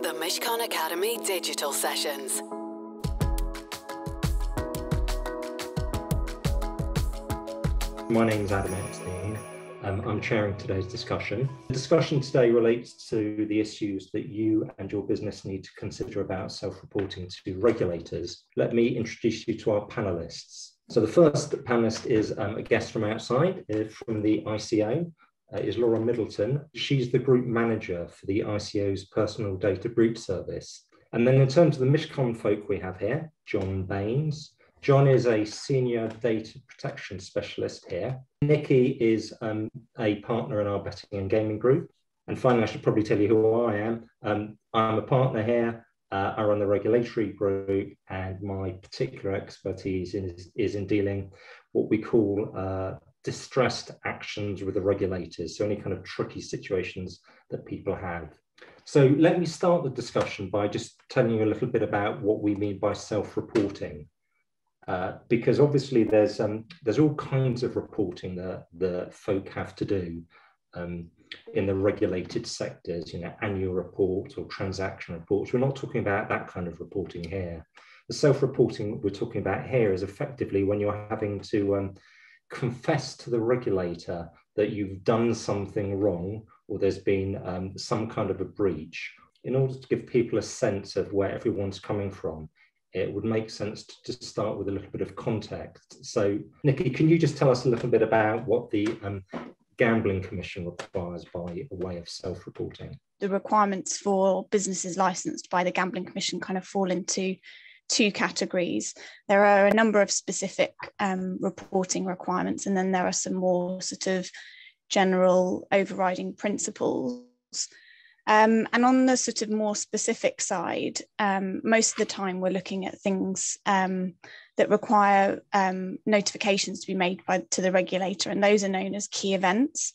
The Mishcon Academy Digital Sessions. My name is Adam Epstein. Um, I'm chairing today's discussion. The discussion today relates to the issues that you and your business need to consider about self-reporting to regulators. Let me introduce you to our panelists. So the first panelist is um, a guest from outside, uh, from the ICO, is Laura Middleton. She's the group manager for the ICO's personal data breach service. And then in terms of the Mishcon folk we have here, John Baines. John is a senior data protection specialist here. Nikki is um, a partner in our betting and gaming group. And finally, I should probably tell you who I am. Um, I'm a partner here. Uh, I run the regulatory group, and my particular expertise is, is in dealing what we call uh, distressed actions with the regulators, so any kind of tricky situations that people have. So let me start the discussion by just telling you a little bit about what we mean by self-reporting. Uh, because obviously there's um, there's all kinds of reporting that the folk have to do um, in the regulated sectors, you know, annual reports or transaction reports. We're not talking about that kind of reporting here. The self-reporting we're talking about here is effectively when you're having to um, confess to the regulator that you've done something wrong or there's been um, some kind of a breach, in order to give people a sense of where everyone's coming from, it would make sense to start with a little bit of context. So, Nikki, can you just tell us a little bit about what the um, Gambling Commission requires by way of self reporting? The requirements for businesses licensed by the Gambling Commission kind of fall into two categories. There are a number of specific um, reporting requirements, and then there are some more sort of general overriding principles. Um, and on the sort of more specific side, um, most of the time we're looking at things um, that require um, notifications to be made by, to the regulator, and those are known as key events.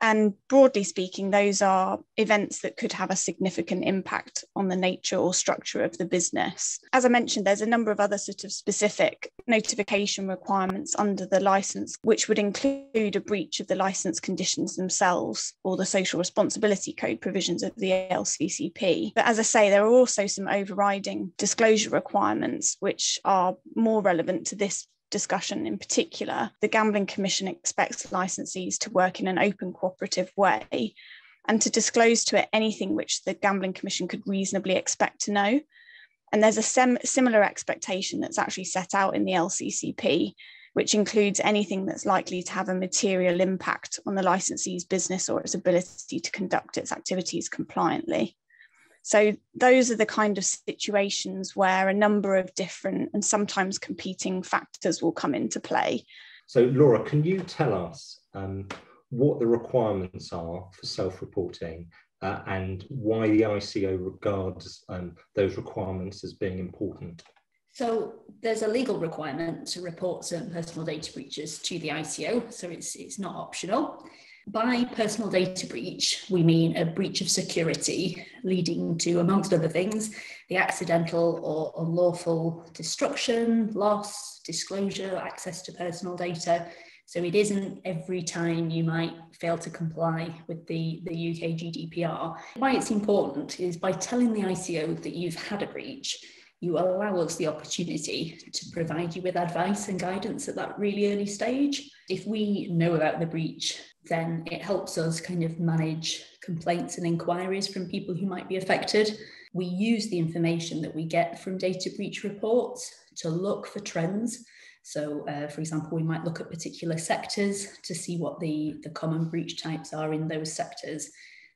And broadly speaking, those are events that could have a significant impact on the nature or structure of the business. As I mentioned, there's a number of other sort of specific notification requirements under the license, which would include a breach of the license conditions themselves or the social responsibility code provisions of the LCCP. But as I say, there are also some overriding disclosure requirements, which are more relevant to this discussion in particular, the Gambling Commission expects licensees to work in an open cooperative way and to disclose to it anything which the Gambling Commission could reasonably expect to know. And there's a sem- similar expectation that's actually set out in the LCCP, which includes anything that's likely to have a material impact on the licensee's business or its ability to conduct its activities compliantly. So those are the kind of situations where a number of different and sometimes competing factors will come into play. So Laura, can you tell us um, what the requirements are for self-reporting uh, and why the ICO regards um, those requirements as being important? So there's a legal requirement to report certain personal data breaches to the ICO, so it's, it's not optional. By personal data breach, we mean a breach of security leading to, amongst other things, the accidental or unlawful destruction, loss, disclosure, access to personal data. So it isn't every time you might fail to comply with the, the UK GDPR. Why it's important is by telling the ICO that you've had a breach, you allow us the opportunity to provide you with advice and guidance at that really early stage. If we know about the breach, then it helps us kind of manage complaints and inquiries from people who might be affected. We use the information that we get from data breach reports to look for trends. So, uh, for example, we might look at particular sectors to see what the, the common breach types are in those sectors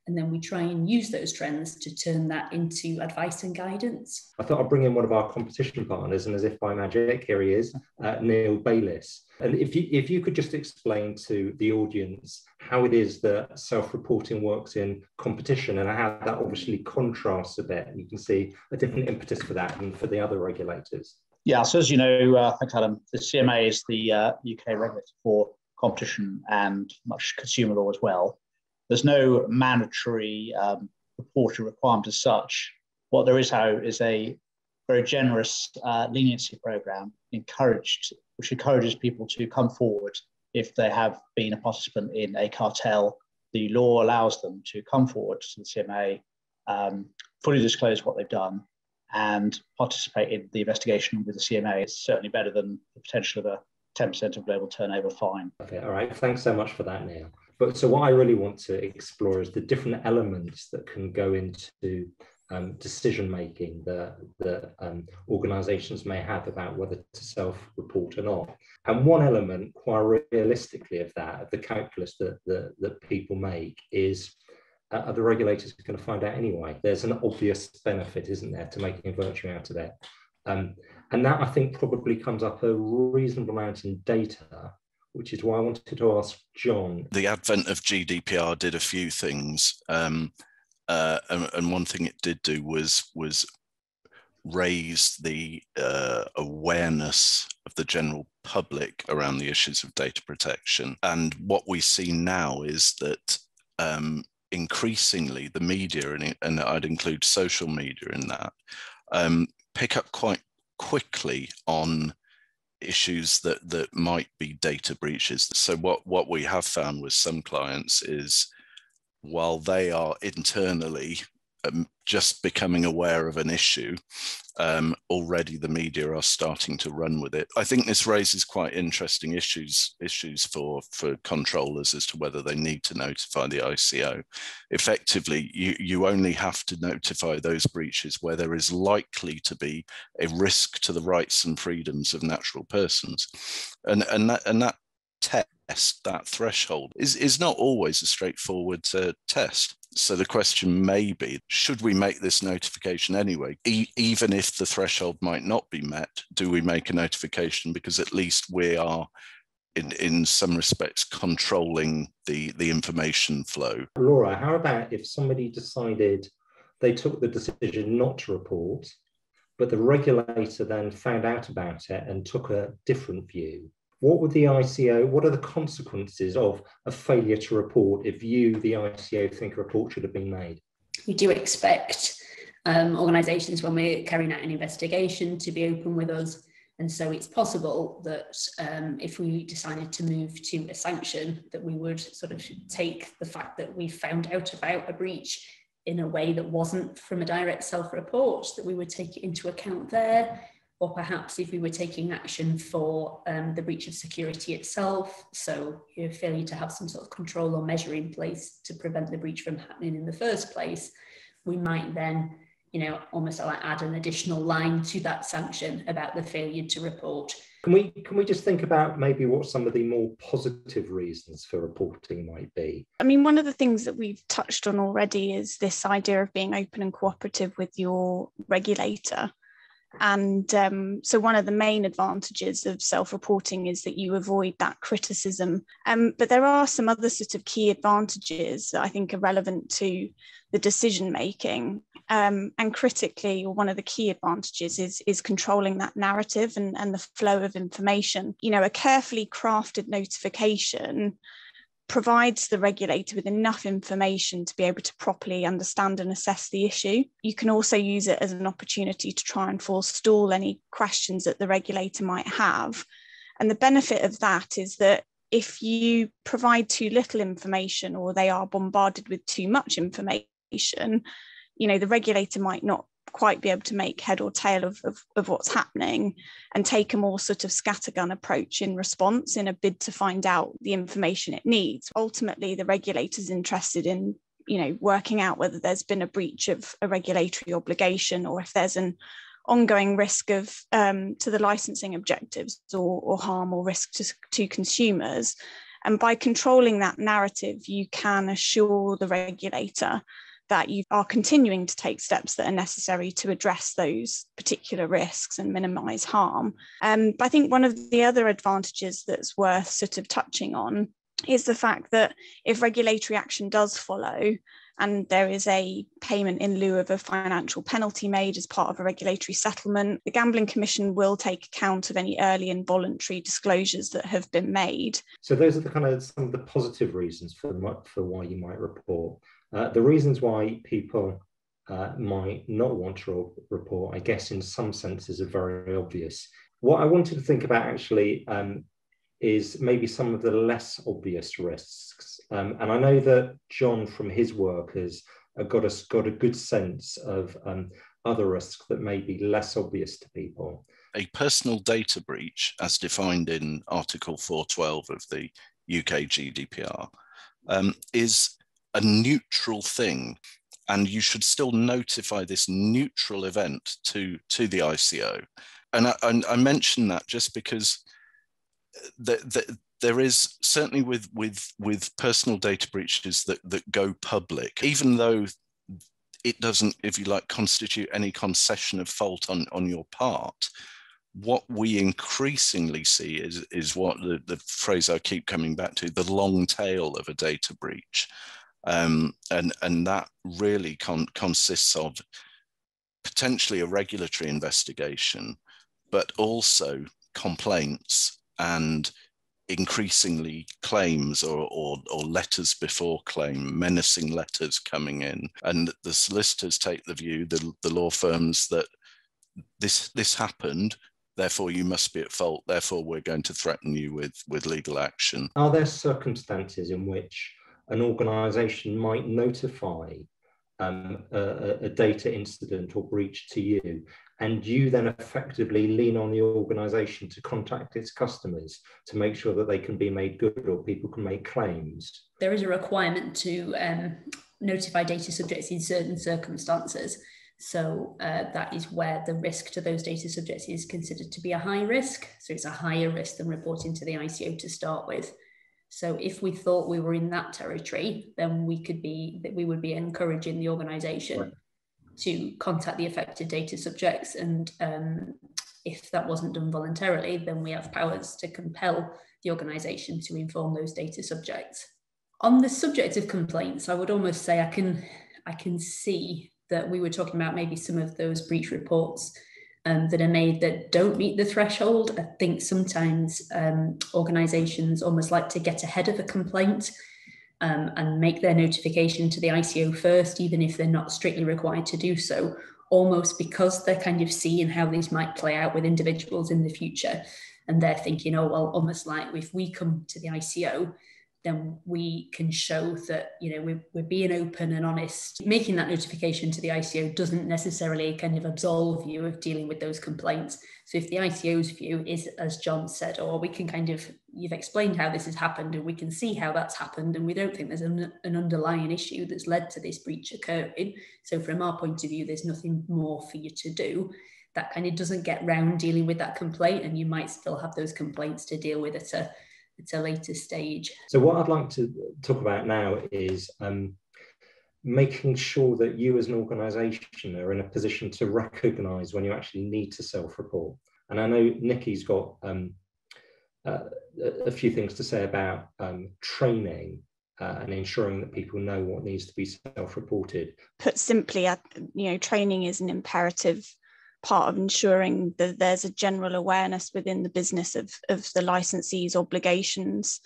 and then we try and use those trends to turn that into advice and guidance. I thought I'd bring in one of our competition partners, and as if by magic, here he is, uh, Neil Bayliss. And if you if you could just explain to the audience how it is that self-reporting works in competition, and how that obviously contrasts a bit, and you can see a different impetus for that and for the other regulators. Yeah, so as you know, uh, thanks Adam, the CMA is the uh, UK regulator for competition and much consumer law as well. There's no mandatory um, reporting requirement as such. What there is, however, is a very generous uh, leniency program encouraged, which encourages people to come forward if they have been a participant in a cartel. The law allows them to come forward to the CMA um, fully disclose what they've done, and participate in the investigation with the CMA. It's certainly better than the potential of a 10% of global turnover fine. Okay, all right. Thanks so much for that, Neil. But so what I really want to explore is the different elements that can go into um, decision making that, that um, organizations may have about whether to self report or not. And one element, quite realistically, of that, of the calculus that, that, that people make, is uh, are the regulators going to find out anyway? There's an obvious benefit, isn't there, to making a virtue out of it? Um, and that I think probably comes up a reasonable amount in data, which is why I wanted to ask John. The advent of GDPR did a few things. Um, uh, and, and, one thing it did do was was raise the uh, awareness of the general public around the issues of data protection. And what we see now is that um, increasingly the media, and, and, I'd include social media in that, um, pick up quite quickly on issues that that might be data breaches. So what what we have found with some clients is while they are internally um, just becoming aware of an issue, um, already the media are starting to run with it. I think this raises quite interesting issues issues for for controllers as to whether they need to notify the ICO. Effectively, you you only have to notify those breaches where there is likely to be a risk to the rights and freedoms of natural persons, and and that and that that threshold, is, is not always a straightforward uh, test. So the question may be should we make this notification anyway? E- even if the threshold might not be met, do we make a notification because at least we are in, in some respects controlling the, the information flow? Laura, how about if somebody decided they took the decision not to report, but the regulator then found out about it and took a different view? What would the ICO, what are the consequences of a failure to report if you, the ICO, think a report should have been made? We do expect um, organisations, when we're carrying out an investigation, to be open with us. And so it's possible that um, if we decided to move to a sanction, that we would sort of take the fact that we found out about a breach in a way that wasn't from a direct self-report, that we would take it into account there or perhaps if we were taking action for um, the breach of security itself, so you know, failure to have some sort of control or measure in place to prevent the breach from happening in the first place, we might then, you know, almost like add an additional line to that sanction about the failure to report. Can we can we just think about maybe what some of the more positive reasons for reporting might be? I mean, one of the things that we've touched on already is this idea of being open and cooperative with your regulator. And um, so, one of the main advantages of self reporting is that you avoid that criticism. Um, but there are some other sort of key advantages that I think are relevant to the decision making. Um, and critically, one of the key advantages is, is controlling that narrative and, and the flow of information. You know, a carefully crafted notification provides the regulator with enough information to be able to properly understand and assess the issue. You can also use it as an opportunity to try and forestall any questions that the regulator might have. And the benefit of that is that if you provide too little information or they are bombarded with too much information, you know, the regulator might not quite be able to make head or tail of, of, of, what's happening and take a more sort of scattergun approach in response in a bid to find out the information it needs. Ultimately, the regulator's interested in you know working out whether there's been a breach of a regulatory obligation or if there's an ongoing risk of um, to the licensing objectives or, or harm or risk to, to consumers and by controlling that narrative you can assure the regulator that you are continuing to take steps that are necessary to address those particular risks and minimize harm. Um, but I think one of the other advantages that's worth sort of touching on is the fact that if regulatory action does follow, and there is a payment in lieu of a financial penalty made as part of a regulatory settlement. The Gambling Commission will take account of any early and voluntary disclosures that have been made. So those are the kind of some of the positive reasons for for why you might report. Uh, the reasons why people uh, might not want to report, I guess, in some senses, are very obvious. What I wanted to think about actually um, is maybe some of the less obvious risks. Um, and I know that John, from his work, has uh, got a got a good sense of um, other risks that may be less obvious to people. A personal data breach, as defined in Article 412 of the UK GDPR, um, is a neutral thing. And you should still notify this neutral event to, to the ICO. And I, and I mention that just because the, the, there is certainly with with with personal data breaches that that go public even though it doesn't if you like constitute any concession of fault on on your part what we increasingly see is is what the, the phrase i keep coming back to the long tail of a data breach. Um, and and that really con- consists of potentially a regulatory investigation but also complaints and increasingly claims or, or, or, letters before claim, menacing letters coming in. And the solicitors take the view, the, the law firms, that this, this happened, therefore you must be at fault, therefore we're going to threaten you with, with legal action. Are there circumstances in which an organisation might notify um, a, a, data incident or breach to you and you then effectively lean on the organization to contact its customers to make sure that they can be made good or people can make claims. There is a requirement to um, notify data subjects in certain circumstances. So uh, that is where the risk to those data subjects is considered to be a high risk. So it's a higher risk than reporting to the ico to start with. So if we thought we were in that territory then we could be that we would be encouraging the organization right to contact the affected data subjects. And um, if that wasn't done voluntarily, then we have powers to compel the organisation to inform those data subjects. On the subject of complaints, I would almost say I can I can see that we were talking about maybe some of those breach reports um, that are made that don't meet the threshold. I think sometimes um, organisations almost like to get ahead of a complaint um, and make their notification to the ICO first, even if they're not strictly required to do so, almost because they're kind of seeing how these might play out with individuals in the future. And they're thinking, oh, well, almost like if we come to the ICO, then we can show that you know we're, we're being open and honest making that notification to the ico doesn't necessarily kind of absolve you of dealing with those complaints so if the ico's view is as john said or oh, we can kind of you've explained how this has happened and we can see how that's happened and we don't think there's an, an underlying issue that's led to this breach occurring so from our point of view there's nothing more for you to do that kind of doesn't get round dealing with that complaint and you might still have those complaints to deal with at a at a later stage. So what I'd like to talk about now is um, making sure that you as an organisation are in a position to recognise when you actually need to self-report. And I know Nikki's got um, uh, a few things to say about um, training uh, and ensuring that people know what needs to be self-reported. Put simply, you know, training is an imperative part of ensuring that there's a general awareness within the business of, of the licensee's obligations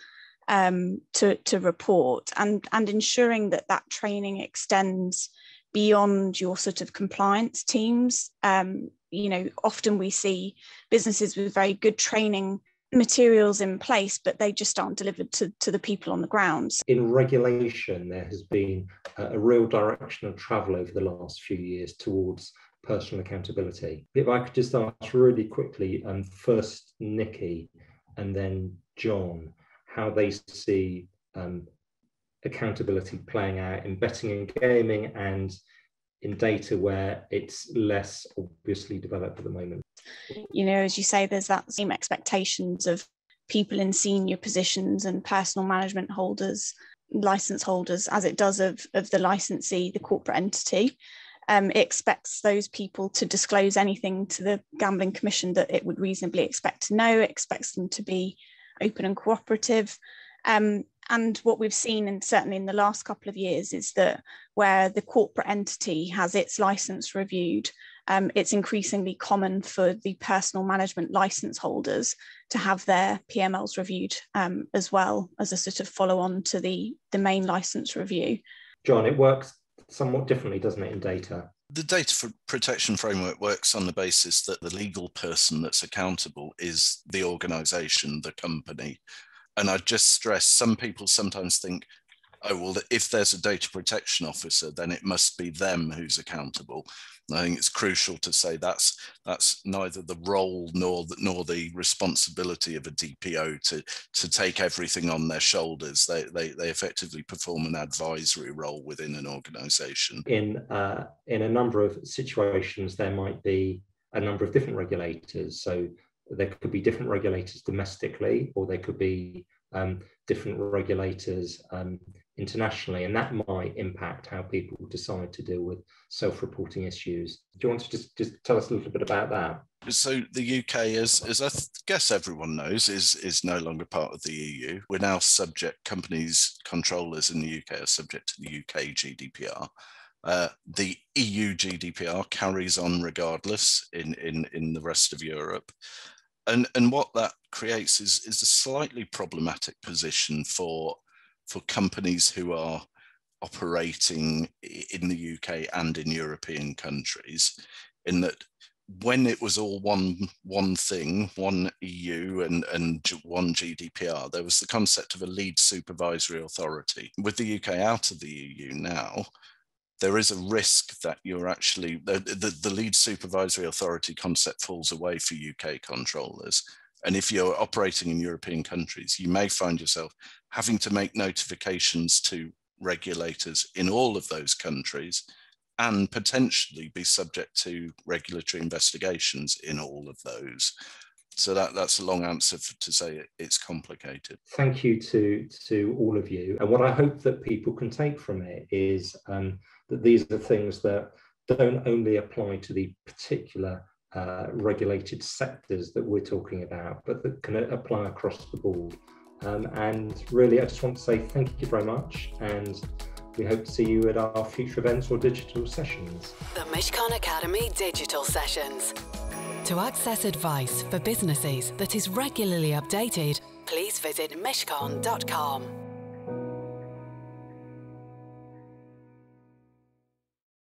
um, to, to report and, and ensuring that that training extends beyond your sort of compliance teams. Um, you know, often we see businesses with very good training materials in place, but they just aren't delivered to, to the people on the ground. In regulation, there has been a, a real direction of travel over the last few years towards personal accountability. If I could just ask really quickly, um, first Nikki and then John, how they see um, accountability playing out in betting and gaming and in data where it's less obviously developed at the moment. You know, as you say, there's that same expectations of people in senior positions and personal management holders, license holders, as it does of, of the licensee, the corporate entity um, it expects those people to disclose anything to the Gambling Commission that it would reasonably expect to know. It expects them to be open and cooperative. Um, and what we've seen, and certainly in the last couple of years, is that where the corporate entity has its license reviewed, um, it's increasingly common for the personal management license holders to have their PMLs reviewed um, as well as a sort of follow on to the, the main license review. John, it works somewhat differently, doesn't it, in data? The data protection framework works on the basis that the legal person that's accountable is the organization, the company. And I just stress some people sometimes think oh well if there's a data protection officer then it must be them who's accountable and i think it's crucial to say that's that's neither the role nor the, nor the responsibility of a dpo to to take everything on their shoulders. They they, they effectively perform an advisory role within an organization. In uh, in a number of situations there might be a number of different regulators. So there could be different regulators domestically or there could be um, different regulators um, internationally, and that might impact how people decide to deal with self-reporting issues. Do you want to just, just tell us a little bit about that? So the UK, as, as I guess everyone knows, is, is no longer part of the EU. We're now subject, companies, controllers in the UK are subject to the UK GDPR. Uh, the EU GDPR carries on regardless in, in, in the rest of Europe and and what that creates is is a slightly problematic position for for companies who are operating in the UK and in European countries, in that when it was all one one thing, one EU and and one GDPR, there was the concept of a lead supervisory authority. With the UK out of the EU now, there is a risk that you're actually the, the, the, lead supervisory authority concept falls away for UK controllers. And if you're operating in European countries, you may find yourself having to make notifications to regulators in all of those countries and potentially be subject to regulatory investigations in all of those. So that, that's a long answer for, to say it, it's complicated. Thank you to, to all of you. And what I hope that people can take from it is um, that these are things that don't only apply to the particular uh, regulated sectors that we're talking about, but that can apply across the board. Um, and really, I just want to say thank you very much. And we hope to see you at our future events or digital sessions. The Mishcon Academy Digital Sessions. To access advice for businesses that is regularly updated, please visit mishcon.com.